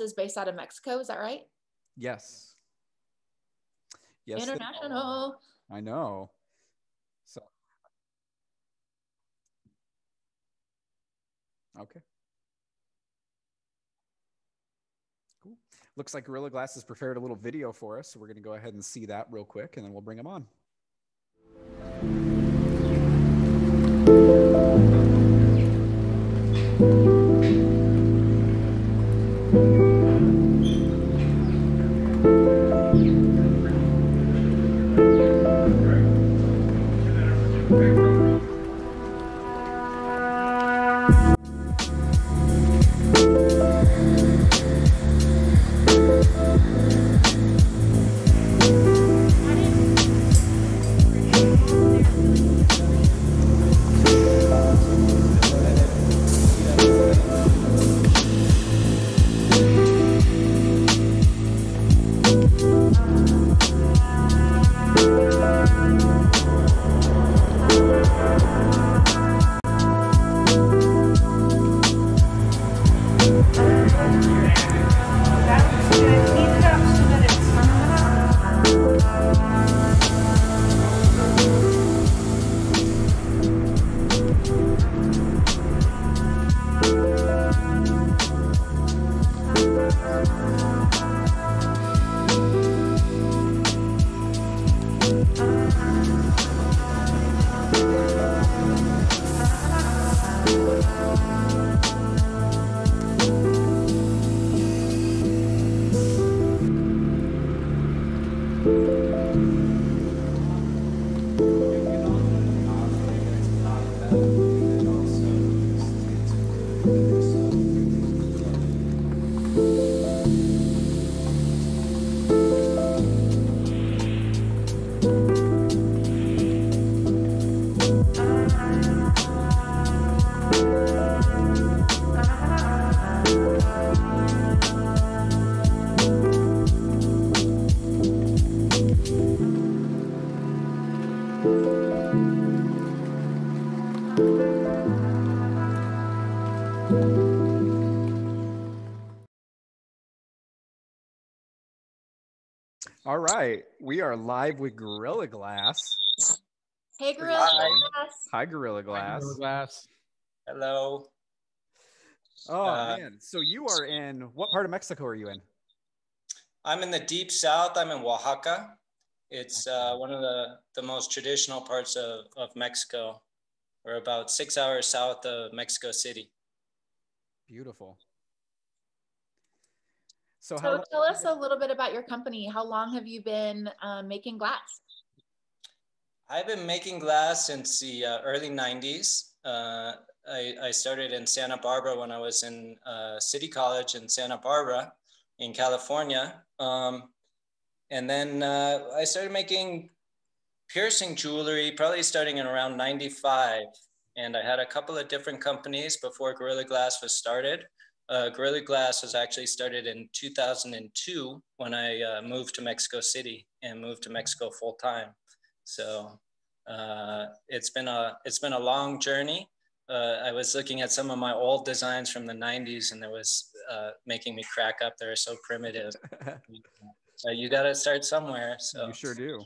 is based out of Mexico. Is that right? Yes. Yes. International. I know. So. Okay. Cool. Looks like Gorilla Glass has prepared a little video for us. So we're going to go ahead and see that real quick and then we'll bring them on. All we are live with Gorilla Glass. Hey, Gorilla Hi. Glass. Hi, Gorilla Glass. Gorilla Glass. Hello. Oh Uh, man, so you are in what part of Mexico are you in? I'm in the deep south. I'm in Oaxaca. It's uh, one of the, the most traditional parts of, of Mexico. We're about six hours south of Mexico City. Beautiful. So So how tell us a little bit about your company. How long have you been um, making glass? I've been making glass since the uh, early 90s. Uh, I, I started in Santa Barbara when I was in uh, City College in Santa Barbara in California. Um, and then uh, I started making piercing jewelry probably starting in around 95. And I had a couple of different companies before Gorilla Glass was started. Uh, Gorilla Glass was actually started in 2002 when I uh, moved to Mexico City and moved to Mexico full time. So uh, it's been a it's been a long journey. Uh, I was looking at some of my old designs from the 90s, and it was uh, making me crack up. They're so primitive. You got to start somewhere. So you sure do.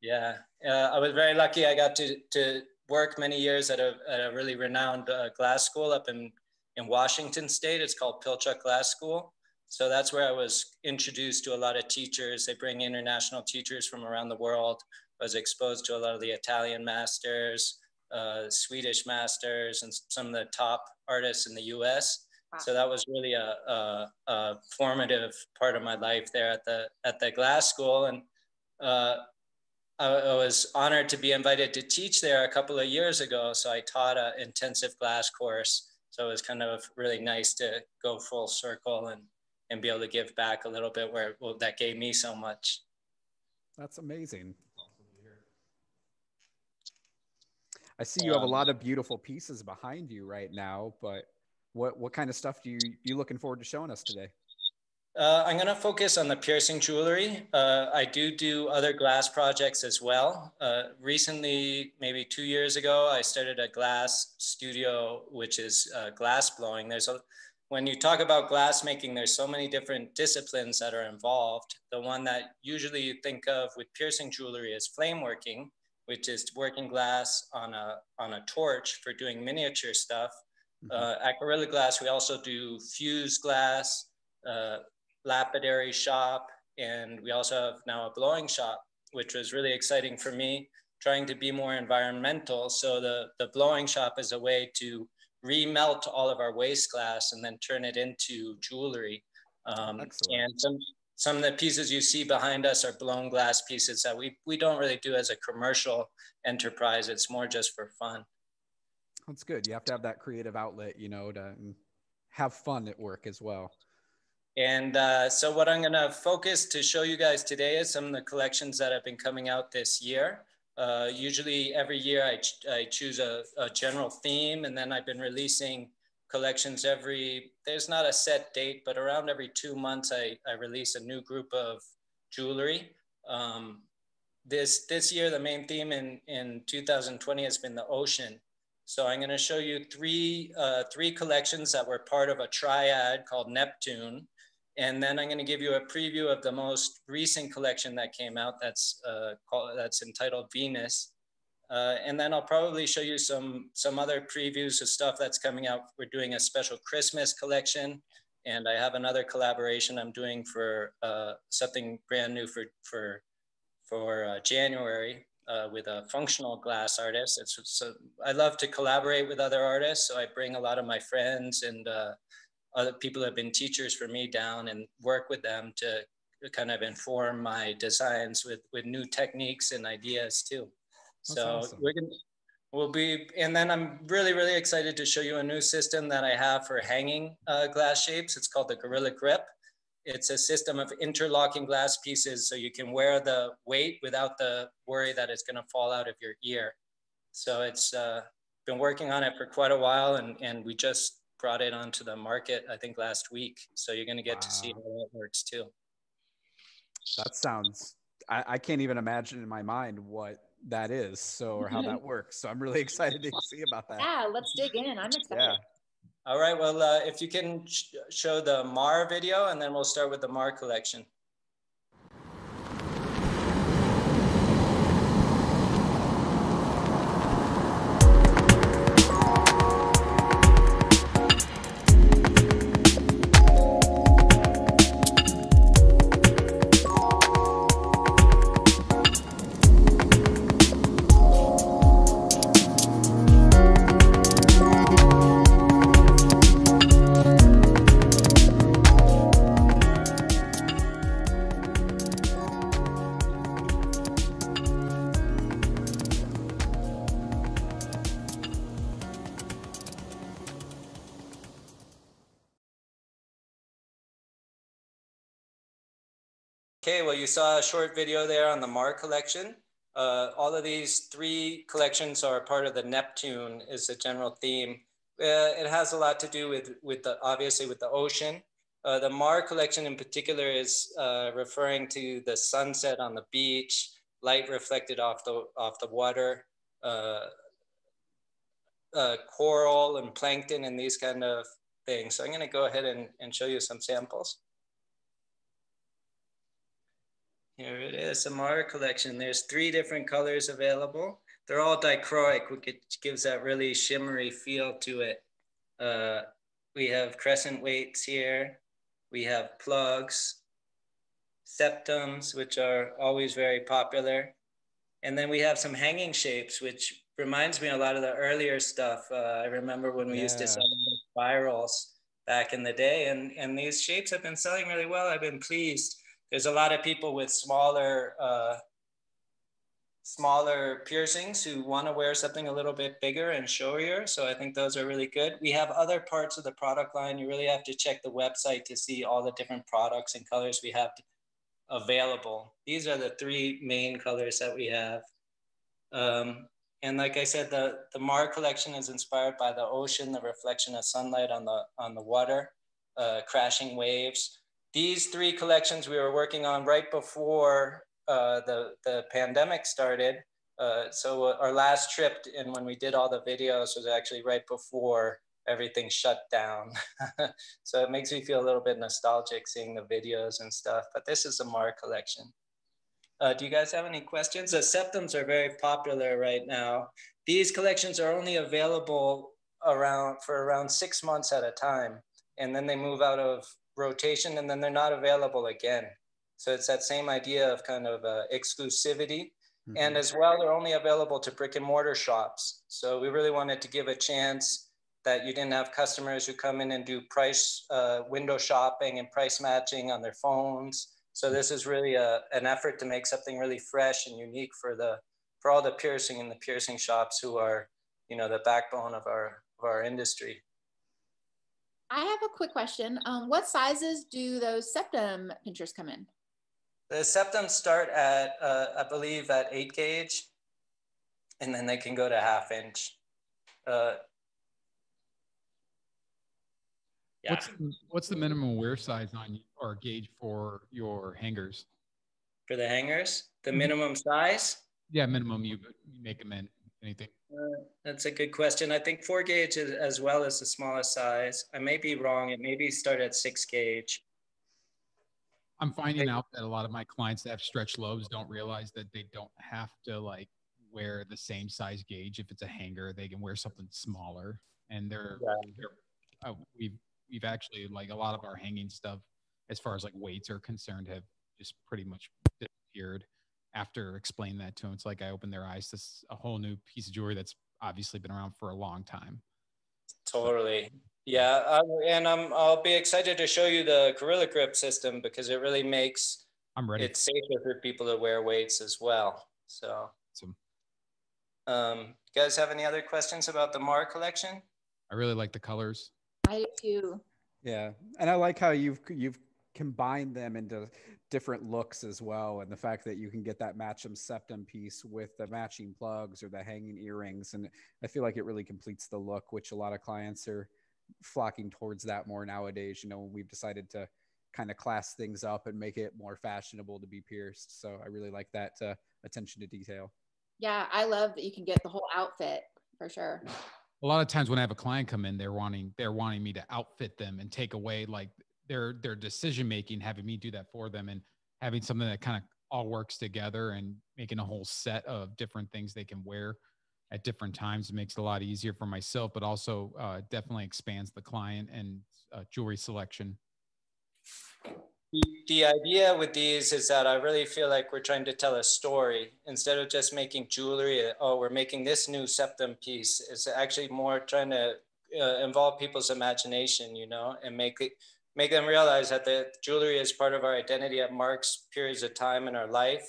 yeah, uh, I was very lucky. I got to to work many years at a at a really renowned uh, glass school up in in Washington State. It's called Pilchuck Glass School. So that's where I was introduced to a lot of teachers. They bring international teachers from around the world. I was exposed to a lot of the Italian masters, uh, Swedish masters, and some of the top artists in the U.S. Wow. So that was really a, a, a formative part of my life there at the at the glass school, and uh, I, I was honored to be invited to teach there a couple of years ago. So I taught an intensive glass course. So it was kind of really nice to go full circle and and be able to give back a little bit where well, that gave me so much. That's amazing. I see you have a Um, lot of beautiful pieces behind you right now, but what what kind of stuff do you you looking forward to showing us today? Uh, I'm gonna focus on the piercing jewelry. Uh, I do do other glass projects as well. Uh, recently, maybe two years ago, I started a glass studio, which is uh, glass blowing. There's a when you talk about glass making, there's so many different disciplines that are involved. The one that usually you think of with piercing jewelry is flame working, which is working glass on a, on a torch for doing miniature stuff. Mm-hmm. Uh, at Gorilla Glass, we also do fused glass, uh, lapidary shop, and we also have now a blowing shop, which was really exciting for me, trying to be more environmental. So the, the blowing shop is a way to remelt all of our waste glass and then turn it into jewelry. Um, and some, some of the pieces you see behind us are blown glass pieces that we, we don't really do as a commercial enterprise. It's more just for fun. That's good. You have to have that creative outlet, you know, to have fun at work as well. And uh, so what I'm gonna focus to show you guys today is some of the collections that have been coming out this year. Uh, usually every year I, ch I choose a, a, general theme and then I've been releasing collections every, there's not a set date, but around every two months I, I release a new group of jewelry. Um, this, this year, the main theme in, in 2020 has been the ocean. So I'm going to show you three, uh, three collections that were part of a triad called Neptune. And then I'm going to give you a preview of the most recent collection that came out that's, uh, called, that's entitled Venus. Uh, and then I'll probably show you some, some other previews of stuff that's coming out. We're doing a special Christmas collection. And I have another collaboration I'm doing for uh, something brand new for, for, for uh, January uh, with a functional glass artist. It's, so I love to collaborate with other artists. So I bring a lot of my friends and uh, other people have been teachers for me down and work with them to kind of inform my designs with, with new techniques and ideas too. That's so awesome. we're gonna, we'll be, and then I'm really, really excited to show you a new system that I have for hanging uh, glass shapes. It's called the Gorilla Grip. It's a system of interlocking glass pieces so you can wear the weight without the worry that it's gonna fall out of your ear. So it's uh, been working on it for quite a while and, and we just brought it onto the market, I think last week. So you're gonna get wow. to see how it works too. That sounds, I, I can't even imagine in my mind what that is so or how that works so i'm really excited to see about that yeah let's dig in i'm excited yeah all right, well, uh, if you can sh show the Mar video and then we'll start with the Mar collection. You saw a short video there on the Mar collection. Uh, all of these three collections are part of the Neptune is the general theme. Uh, it has a lot to do with, with the, obviously with the ocean. Uh, the Mar collection in particular is uh, referring to the sunset on the beach, light reflected off the, off the water, uh, uh, coral and plankton and these kind of things. So I'm gonna go ahead and, and show you some samples. Here it is, a Mara collection. There's three different colors available. They're all dichroic, which gives that really shimmery feel to it. Uh, we have crescent weights here. We have plugs, septums, which are always very popular. And then we have some hanging shapes, which reminds me a lot of the earlier stuff. Uh, I remember when we yeah. used to sell spirals back in the day, and, and these shapes have been selling really well. I've been pleased there's a lot of people with smaller uh, smaller piercings who want to wear something a little bit bigger and showier. So I think those are really good. We have other parts of the product line. You really have to check the website to see all the different products and colors we have available. These are the three main colors that we have. Um, and like I said, the, the Mar collection is inspired by the ocean, the reflection of sunlight on the, on the water, uh, crashing waves. These three collections we were working on right before uh, the, the pandemic started. Uh, so our last trip and when we did all the videos was actually right before everything shut down. so it makes me feel a little bit nostalgic seeing the videos and stuff, but this is a Mar collection. Uh, do you guys have any questions? The septums are very popular right now. These collections are only available around for around six months at a time. And then they move out of rotation and then they're not available again. So it's that same idea of kind of uh, exclusivity. Mm-hmm. And as well, they're only available to brick and mortar shops. So we really wanted to give a chance that you didn't have customers who come in and do price uh, window shopping and price matching on their phones. So this is really a, an effort to make something really fresh and unique for the for all the piercing and the piercing shops who are, you know, the backbone of our of our industry. I have a quick question. Um, what sizes do those septum pinchers come in? The septums start at, uh, I believe, at eight gauge, and then they can go to half inch. Uh, yeah. What's the, what's the minimum wear size on or gauge for your hangers? For the hangers, the mm-hmm. minimum size? Yeah, minimum you, you make them in anything. Uh, that's a good question. I think four gauge is as well as the smallest size. I may be wrong. It maybe start at six gauge. I'm finding out that a lot of my clients that have stretch lobes don't realize that they don't have to like wear the same size gauge. If it's a hanger, they can wear something smaller. And they're, yeah. they're uh, we've we've actually like a lot of our hanging stuff, as far as like weights are concerned, have just pretty much disappeared after explaining that to them, it's like I opened their eyes to a whole new piece of jewelry that's obviously been around for a long time. Totally. Yeah. Um, and I'm, I'll be excited to show you the Gorilla Grip system because it really makes I'm ready. it safer for people to wear weights as well. So, awesome. um, you guys have any other questions about the Mar collection? I really like the colors. I do too. Yeah. And I like how you've, you've combined them into different looks as well and the fact that you can get that matchum septum piece with the matching plugs or the hanging earrings and i feel like it really completes the look which a lot of clients are flocking towards that more nowadays you know we've decided to kind of class things up and make it more fashionable to be pierced so i really like that uh, attention to detail. Yeah i love that you can get the whole outfit for sure. A lot of times when i have a client come in they're wanting they're wanting me to outfit them and take away like their their decision making, having me do that for them, and having something that kind of all works together and making a whole set of different things they can wear at different times it makes it a lot easier for myself, but also uh, definitely expands the client and uh, jewelry selection. The idea with these is that I really feel like we're trying to tell a story instead of just making jewelry. Oh, we're making this new septum piece. It's actually more trying to uh, involve people's imagination, you know, and make it make them realize that the jewelry is part of our identity at marks periods of time in our life.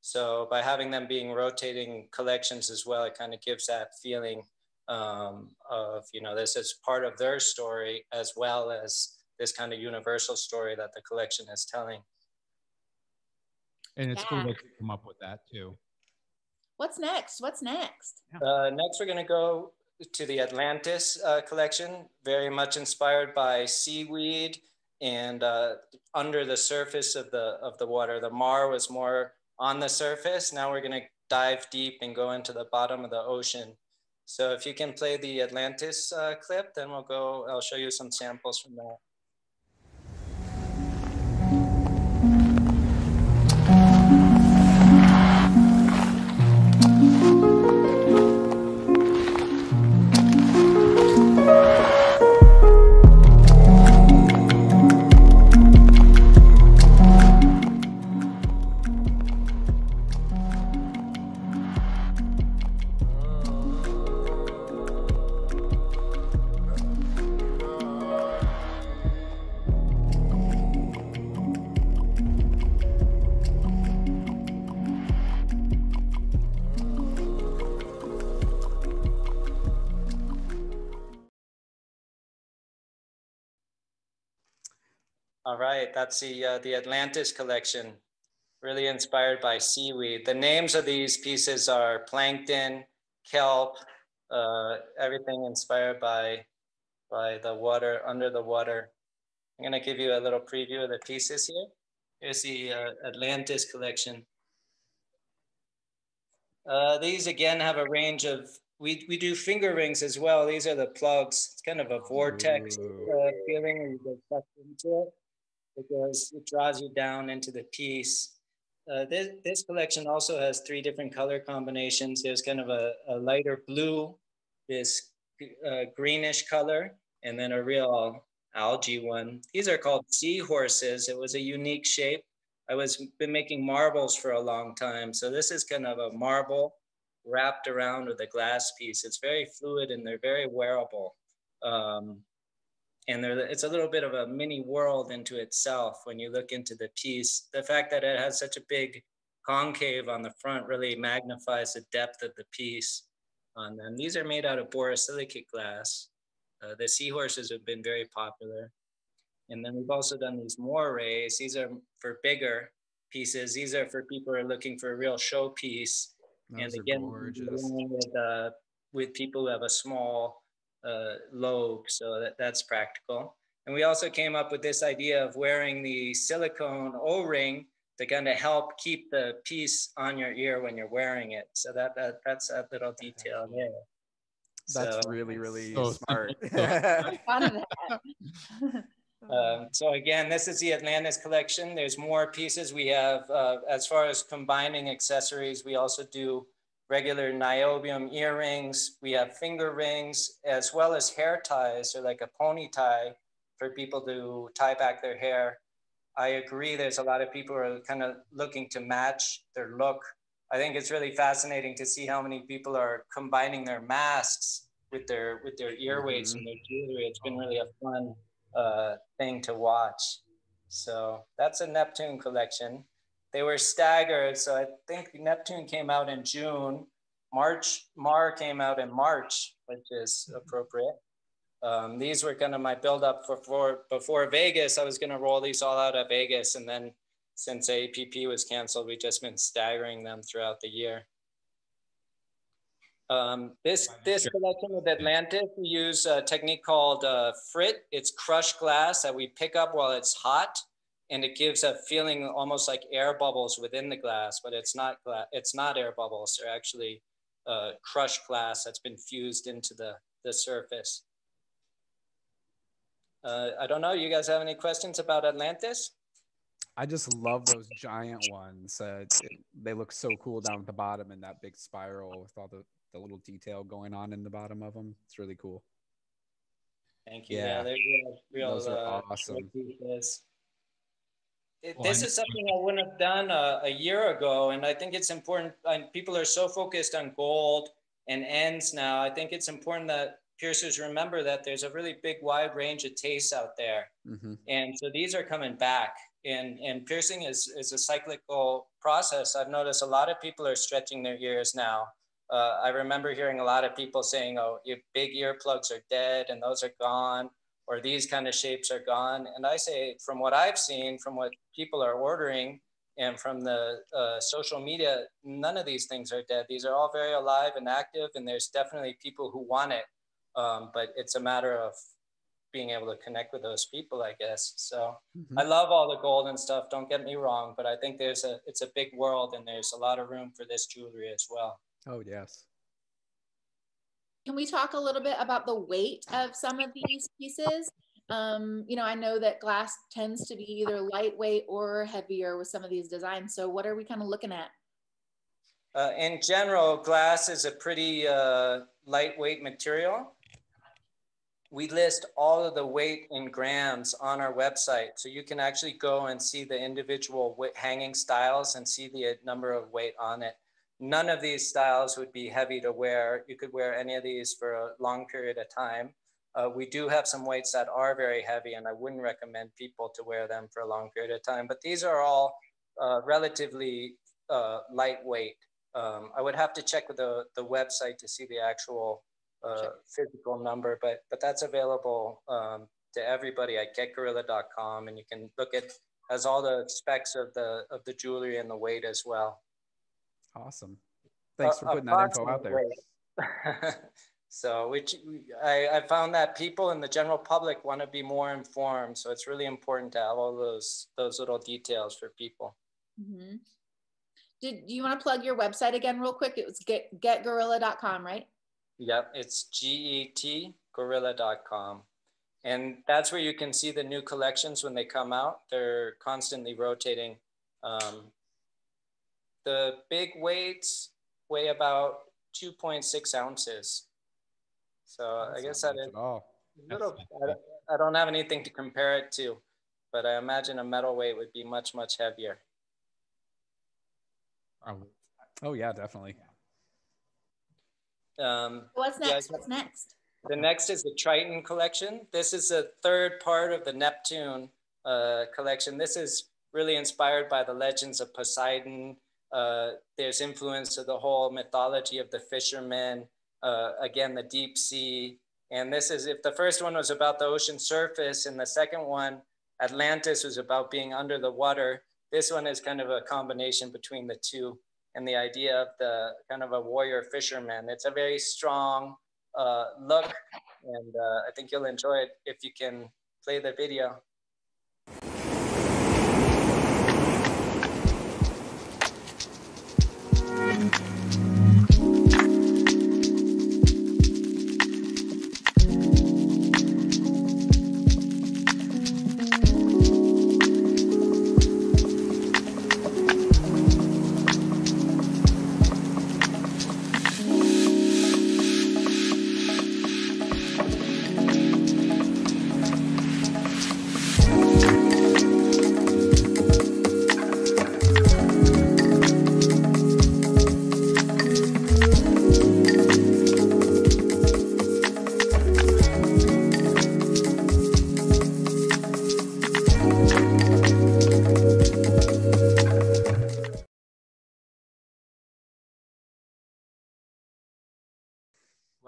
So by having them being rotating collections as well, it kind of gives that feeling um, of, you know, this is part of their story as well as this kind of universal story that the collection is telling. And it's yeah. cool to come up with that too. What's next? What's next? Uh, next, we're going to go to the Atlantis uh, collection, very much inspired by seaweed and uh, under the surface of the of the water. The Mar was more on the surface. Now we're gonna dive deep and go into the bottom of the ocean. So if you can play the Atlantis uh, clip, then we'll go, I'll show you some samples from that. Right, that's the, uh, the Atlantis collection, really inspired by seaweed. The names of these pieces are plankton, kelp, uh, everything inspired by, by the water, under the water. I'm gonna give you a little preview of the pieces here. Here's the uh, Atlantis collection. Uh, these again have a range of we, we do finger rings as well. These are the plugs. It's kind of a vortex uh, feeling you get sucked into it. Goes, it draws you down into the piece. Uh, this, this collection also has three different color combinations. There's kind of a, a lighter blue, this uh, greenish color, and then a real algae one. These are called seahorses. It was a unique shape. I was been making marbles for a long time. So this is kind of a marble wrapped around with a glass piece. It's very fluid and they're very wearable. Um, and it's a little bit of a mini world into itself when you look into the piece. The fact that it has such a big concave on the front really magnifies the depth of the piece on them. These are made out of borosilicate glass. Uh, the seahorses have been very popular. And then we've also done these morays. These are for bigger pieces. These are for people who are looking for a real showpiece. Those and again, with, uh, with people who have a small uh, lobe, so that, that's practical. And we also came up with this idea of wearing the silicone O-ring to kind of help keep the piece on your ear when you're wearing it. So that, that that's a little detail there. That's so, really, really so smart. um, so again, this is the Atlantis collection. There's more pieces. We have, uh, as far as combining accessories, we also do regular niobium earrings. We have finger rings, as well as hair ties, or like a pony tie for people to tie back their hair. I agree. There's a lot of people who are kind of looking to match their look. I think it's really fascinating to see how many people are combining their masks with their with their ear weights mm-hmm. and their jewelry. It's been really a fun uh, thing to watch. So that's a Neptune collection. They were staggered. So I think Neptune came out in June. March, Mar came out in March, which is appropriate. Um, these were kind of my build up for, for before Vegas. I was going to roll these all out at Vegas. And then since APP was canceled, we've just been staggering them throughout the year. Um, this this collection with Atlantis, we use a technique called uh, frit. It's crushed glass that we pick up while it's hot, and it gives a feeling almost like air bubbles within the glass, but it's not glass. It's not air bubbles. They're actually uh, crushed glass that's been fused into the the surface. Uh, I don't know. You guys have any questions about Atlantis? I just love those giant ones. Uh, it, they look so cool down at the bottom in that big spiral with all the, the little detail going on in the bottom of them. It's really cool. Thank you. Yeah, yeah they're real, real those are uh, awesome. It, this is something I wouldn't have done a, a year ago, and I think it's important. And people are so focused on gold and ends now. I think it's important that piercers remember that there's a really big wide range of tastes out there mm-hmm. and so these are coming back and and piercing is is a cyclical process i've noticed a lot of people are stretching their ears now uh, i remember hearing a lot of people saying oh your big earplugs are dead and those are gone or these kind of shapes are gone and i say from what i've seen from what people are ordering and from the uh, social media none of these things are dead these are all very alive and active and there's definitely people who want it um, but it's a matter of being able to connect with those people, I guess. So mm-hmm. I love all the gold and stuff. Don't get me wrong, but I think there's a it's a big world and there's a lot of room for this jewelry as well. Oh yes. Can we talk a little bit about the weight of some of these pieces? Um, you know, I know that glass tends to be either lightweight or heavier with some of these designs. So what are we kind of looking at? Uh, in general, glass is a pretty uh, lightweight material we list all of the weight in grams on our website. So you can actually go and see the individual hanging styles and see the number of weight on it. None of these styles would be heavy to wear. You could wear any of these for a long period of time. Uh, we do have some weights that are very heavy and I wouldn't recommend people to wear them for a long period of time, but these are all uh, relatively uh, lightweight. Um, I would have to check with the, the website to see the actual uh, physical number, but but that's available um, to everybody at getgorilla.com, and you can look at has all the specs of the of the jewelry and the weight as well. Awesome. Thanks for putting uh, that info out there. so, which I, I found that people in the general public want to be more informed. So it's really important to have all those those little details for people. Mm-hmm. Did you want to plug your website again, real quick? It was get getgorilla.com, right? Yep, it's G-E-T gorilla.com. And that's where you can see the new collections when they come out. They're constantly rotating. Um, the big weights weigh about 2.6 ounces. So That's I guess that is a little, I, I don't have anything to compare it to, but I imagine a metal weight would be much, much heavier. Oh yeah, definitely. Um, What's next? Yeah, What's next? The next is the Triton collection. This is the third part of the Neptune uh, collection. This is really inspired by the legends of Poseidon. Uh, there's influence of the whole mythology of the fishermen, uh, again, the deep sea. And this is, if the first one was about the ocean surface and the second one, Atlantis was about being under the water, this one is kind of a combination between the two and the idea of the kind of a warrior fisherman. It's a very strong, uh, look. And uh, I think you'll enjoy it if you can play the video.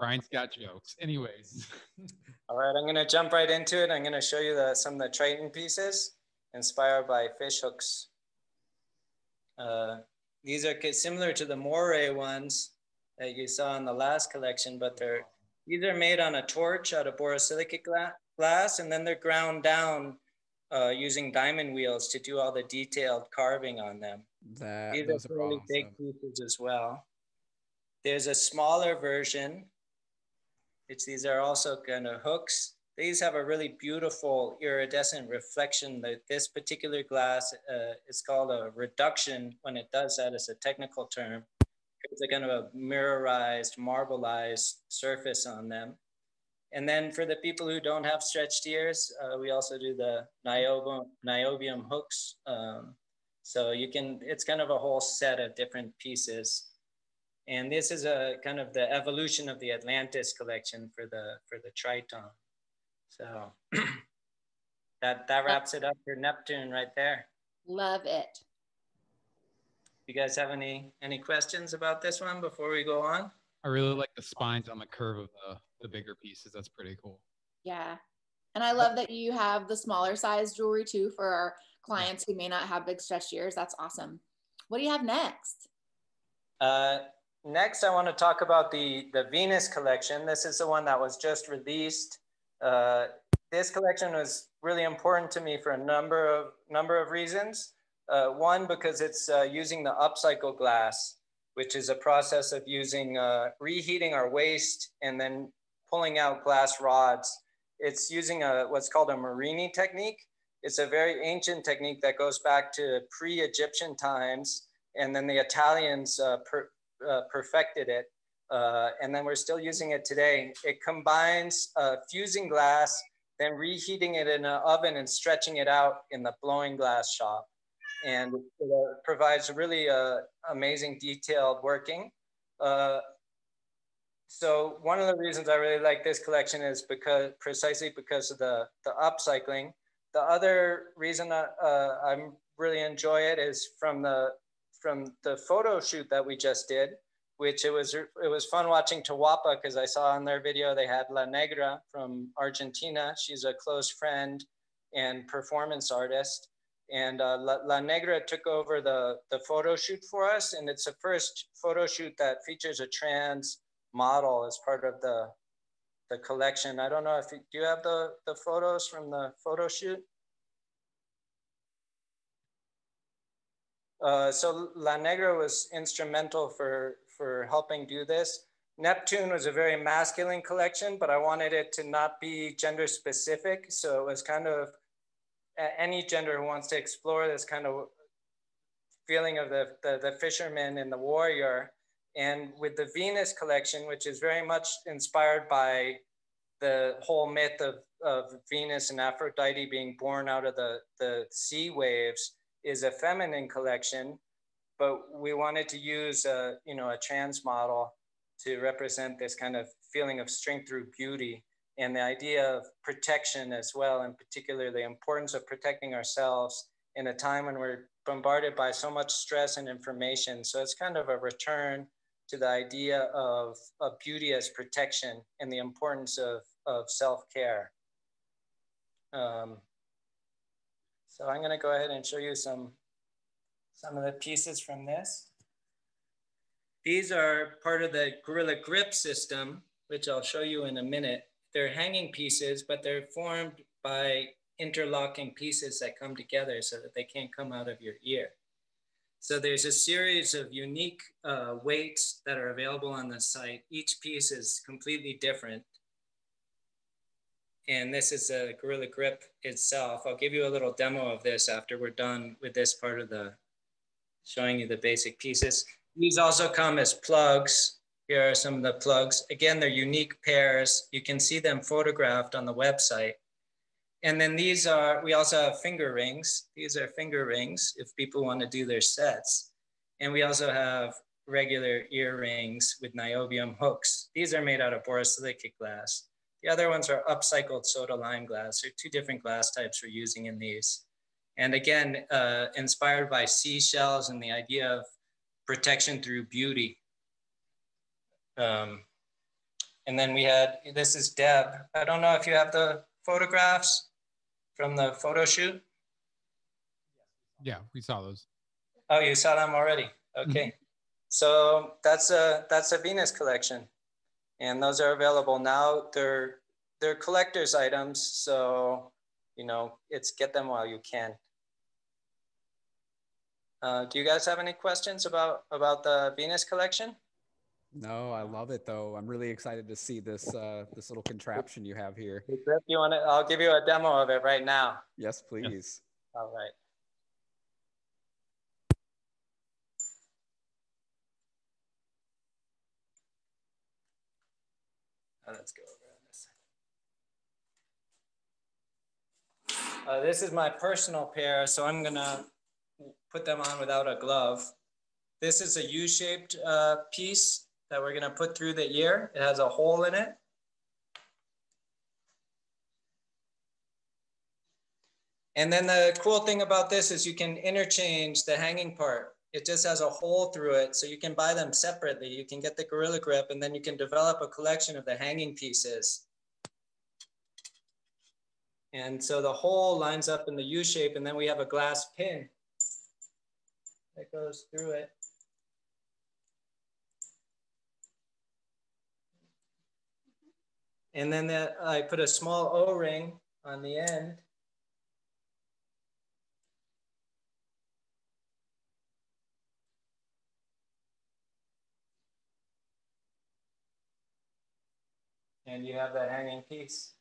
Brian's got jokes. Anyways. All right, I'm gonna jump right into it. I'm gonna show you the, some of the Triton pieces inspired by fish hooks. Uh, these are similar to the moray ones that you saw in the last collection, but they're these are made on a torch out of borosilicate gla glass, and then they're ground down uh, using diamond wheels to do all the detailed carving on them. That, these are really awesome. big pieces as well. There's a smaller version it's, these are also kind of hooks. These have a really beautiful iridescent reflection. That this particular glass uh, is called a reduction. When it does that, it's a technical term. It's a kind of a mirrorized, marbleized surface on them. And then for the people who don't have stretched ears, uh, we also do the niobium, niobium hooks. Um, so you can, it's kind of a whole set of different pieces. And this is a kind of the evolution of the Atlantis collection for the for the Triton. So that that wraps it up for Neptune right there. Love it. You guys have any any questions about this one before we go on? I really like the spines on the curve of the the bigger pieces. That's pretty cool. Yeah. And I love that you have the smaller size jewelry too for our clients who may not have big stretched ears. That's awesome. What do you have next? Uh, Next, I want to talk about the, the Venus collection. This is the one that was just released. Uh, this collection was really important to me for a number of, number of reasons. Uh, one, because it's uh, using the upcycle glass, which is a process of using, uh, reheating our waste and then pulling out glass rods. It's using a, what's called a murrini technique. It's a very ancient technique that goes back to pre-Egyptian times. And then the Italians uh, per, uh, perfected it. Uh, and then we're still using it today. It combines uh, fusing glass, then reheating it in an oven and stretching it out in the blowing glass shop. And it uh, provides really amazing detailed working. So one of the reasons I really like this collection is because precisely because of the, the upcycling. The other reason I, I'm really enjoy it is from the from the photo shoot that we just did, which it was it was fun watching Tawapa because I saw in their video they had La Negra from Argentina. She's a close friend and performance artist. And uh, La, La, Negra took over the, the photo shoot for us. And it's the first photo shoot that features a trans model as part of the, the collection. I don't know if you, do you have the, the photos from the photo shoot? Uh, so La Negra was instrumental for, for helping do this. Neptune was a very masculine collection, but I wanted it to not be gender specific. So it was kind of any gender who wants to explore this kind of feeling of the, the, the fisherman and the warrior. And with the Venus collection, which is very much inspired by the whole myth of, of Venus and Aphrodite being born out of the, the sea waves, is a feminine collection. But we wanted to use a, you know, a trans model to represent this kind of feeling of strength through beauty and the idea of protection as well, and particularly the importance of protecting ourselves in a time when we're bombarded by so much stress and information. So it's kind of a return to the idea of, of beauty as protection and the importance of, of self-care. Um, so I'm gonna go ahead and show you some, some of the pieces from this. These are part of the Gorilla Grip system, which I'll show you in a minute. They're hanging pieces, but they're formed by interlocking pieces that come together so that they can't come out of your ear. So there's a series of unique uh, weights that are available on the site. Each piece is completely different. And this is a Gorilla Grip itself. I'll give you a little demo of this after we're done with this part of the, showing you the basic pieces. These also come as plugs. Here are some of the plugs. Again, they're unique pairs. You can see them photographed on the website. And then these are, we also have finger rings. These are finger rings if people want to do their sets. And we also have regular earrings with niobium hooks. These are made out of borosilicate glass. The other ones are upcycled soda lime glass. There are two different glass types we're using in these. And again, uh, inspired by seashells and the idea of protection through beauty. Um, and then we had, this is Deb. I don't know if you have the photographs from the photo shoot. Yeah, we saw those. Oh, you saw them already. Okay. Mm -hmm. So that's a, that's a Venus collection and those are available now. They're, they're collector's items. So, you know, it's get them while you can. Uh, do you guys have any questions about about the Venus collection? No, I love it though. I'm really excited to see this uh, this little contraption you have here. If you want it, I'll give you a demo of it right now. Yes, please. All right. Let's go over this. Uh, this is my personal pair, so I'm gonna put them on without a glove. This is a U-shaped uh, piece that we're gonna put through the ear. It has a hole in it. And then the cool thing about this is you can interchange the hanging part. It just has a hole through it, so you can buy them separately. You can get the Gorilla Grip, and then you can develop a collection of the hanging pieces. And so the hole lines up in the U shape, and then we have a glass pin that goes through it. And then that I put a small O-ring on the end. And you have the hanging piece.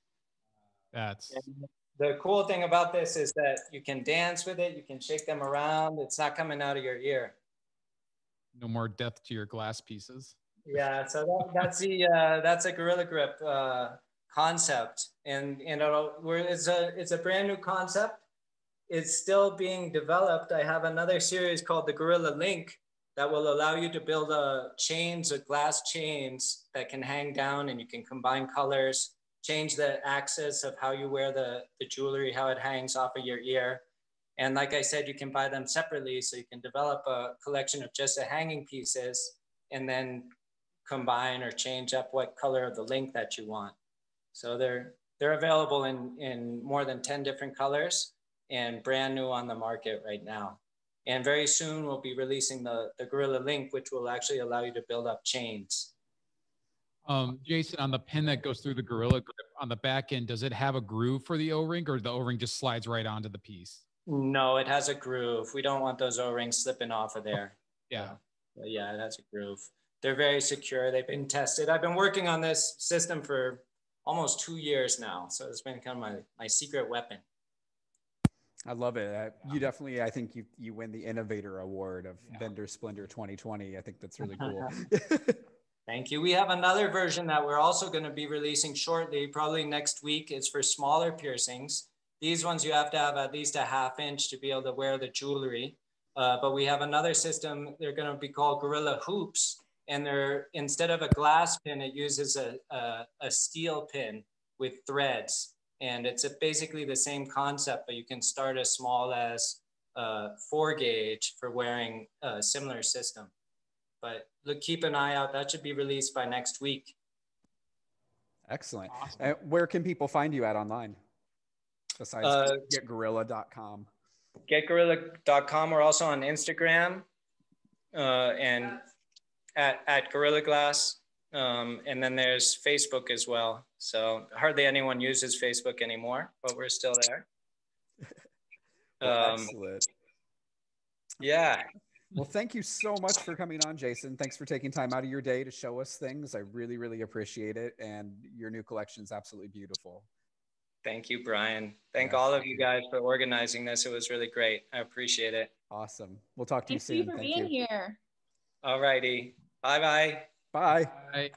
That's and the cool thing about this is that you can dance with it, you can shake them around. It's not coming out of your ear. No more death to your glass pieces. Yeah, so that, that's the uh, that's a Gorilla Grip uh, concept, and and it'll, we're, it's a it's a brand new concept. It's still being developed. I have another series called the Gorilla Link that will allow you to build a uh, chains, of glass chains that can hang down, and you can combine colors change the axis of how you wear the, the jewelry, how it hangs off of your ear. And like I said, you can buy them separately. So you can develop a collection of just the hanging pieces and then combine or change up what color of the link that you want. So they're, they're available in, in more than 10 different colors and brand new on the market right now. And very soon we'll be releasing the, the Gorilla Link, which will actually allow you to build up chains. Um, Jason, on the pin that goes through the Gorilla Grip on the back end, does it have a groove for the O-ring or the O-ring just slides right onto the piece? No, it has a groove. We don't want those O-rings slipping off of there. Yeah. yeah, it has a groove. they're very secure. They've been tested. I've been working on this system for almost two years now. So it's been kind of my, my secret weapon. I love it. Uh, you definitely, I think you you win the innovator award of yeah. Vendor Splendor 2020. I think that's really cool. Thank you. We have another version that we're also going to be releasing shortly, probably next week. It's for smaller piercings. These ones you have to have at least a half inch to be able to wear the jewelry. Uh, but we have another system. They're going to be called Gorilla Hoops, and they're instead of a glass pin, it uses a, a, a steel pin with threads and it's a, basically the same concept, but you can start as small as uh, four gauge for wearing a similar system. But look, keep an eye out. That should be released by next week. Excellent. Awesome. Uh, where can people find you at online? Besides uh, getgorilla.com. Getgorilla.com. We're also on Instagram uh, and at, at Gorilla Glass. Um, and then there's Facebook as well. So hardly anyone uses Facebook anymore, but we're still there. well, um, excellent. Yeah. Well, thank you so much for coming on, Jason. Thanks for taking time out of your day to show us things. I really, really appreciate it. And your new collection is absolutely beautiful. Thank you, Brian. Thank yeah. all of you guys for organizing this. It was really great. I appreciate it. Awesome. We'll talk to Thank you soon. Thank you for thank being you. here. All righty. Bye-bye. Bye. Bye.